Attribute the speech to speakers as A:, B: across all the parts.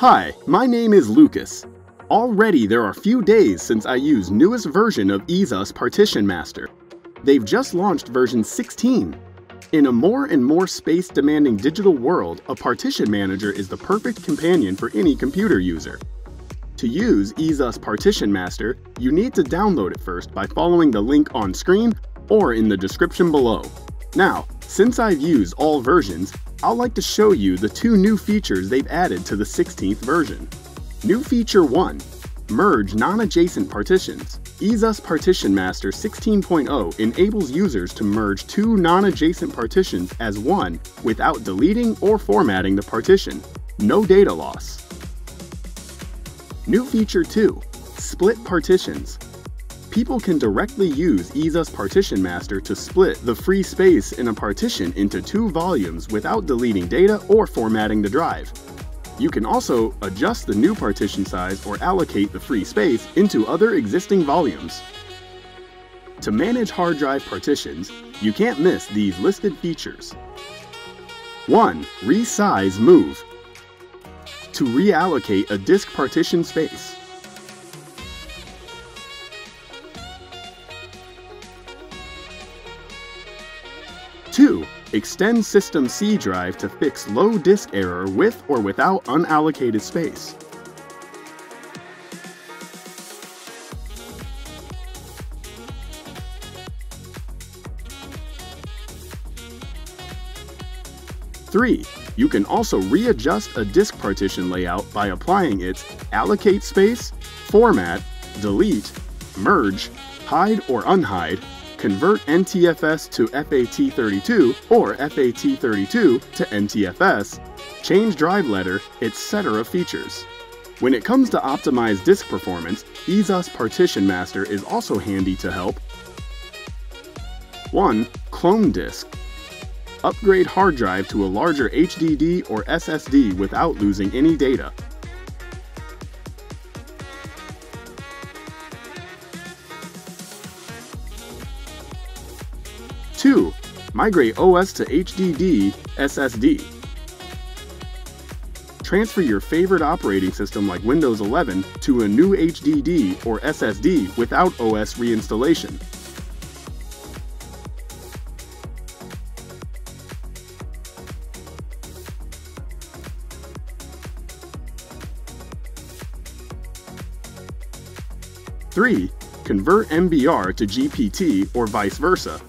A: Hi, my name is Lucas. Already there are few days since I used newest version of EaseUS Partition Master. They've just launched version 16. In a more and more space-demanding digital world, a partition manager is the perfect companion for any computer user. To use EaseUS Partition Master, you need to download it first by following the link on screen or in the description below. Now, since I've used all versions, I'd like to show you the two new features they've added to the 16th version. New feature 1. Merge non-adjacent partitions. EaseUS Partition Master 16.0 enables users to merge two non-adjacent partitions as one without deleting or formatting the partition. No data loss. New feature 2. Split partitions people can directly use EaseUS Partition Master to split the free space in a partition into two volumes without deleting data or formatting the drive. You can also adjust the new partition size or allocate the free space into other existing volumes. To manage hard drive partitions, you can't miss these listed features. 1. Resize Move To reallocate a disk partition space, 2. Extend System C drive to fix low disk error with or without unallocated space. Three, you can also readjust a disk partition layout by applying its Allocate Space, Format, Delete, Merge, Hide or Unhide, convert NTFS to FAT32 or FAT32 to NTFS, change drive letter, etc. features. When it comes to optimized disk performance, EaseUS Partition Master is also handy to help. 1. Clone disk. Upgrade hard drive to a larger HDD or SSD without losing any data. 2. Migrate OS to HDD SSD. Transfer your favorite operating system like Windows 11 to a new HDD or SSD without OS reinstallation. Three, convert MBR to GPT or vice versa.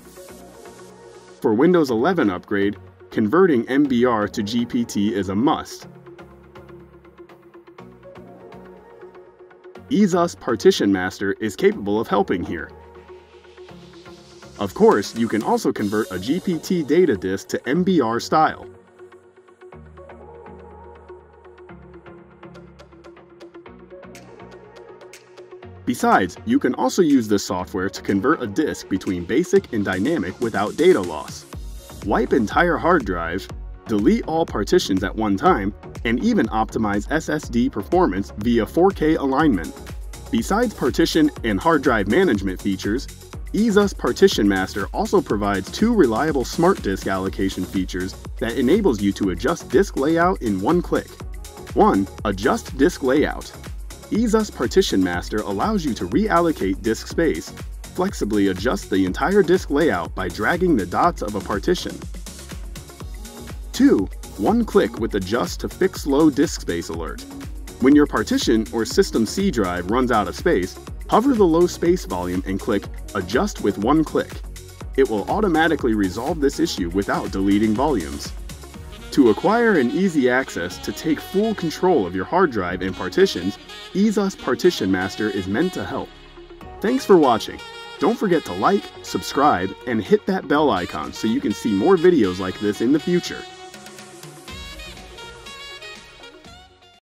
A: For Windows 11 upgrade, converting MBR to GPT is a must. EaseUS Partition Master is capable of helping here. Of course, you can also convert a GPT data disk to MBR style. Besides, you can also use this software to convert a disk between basic and dynamic without data loss. Wipe entire hard drive, delete all partitions at one time, and even optimize SSD performance via 4K alignment. Besides partition and hard drive management features, EaseUS Partition Master also provides two reliable smart disk allocation features that enables you to adjust disk layout in one click. 1. Adjust disk layout. EaseUS Partition Master allows you to reallocate disk space, flexibly adjust the entire disk layout by dragging the dots of a partition. 2. One click with Adjust to fix low disk space alert. When your partition or System C drive runs out of space, hover the low space volume and click Adjust with one click. It will automatically resolve this issue without deleting volumes. To acquire an easy access to take full control of your hard drive and partitions, EaseUS Partition Master is meant to help. Thanks for watching. Don't forget to like, subscribe, and hit that bell icon so you can see more videos like this in the future.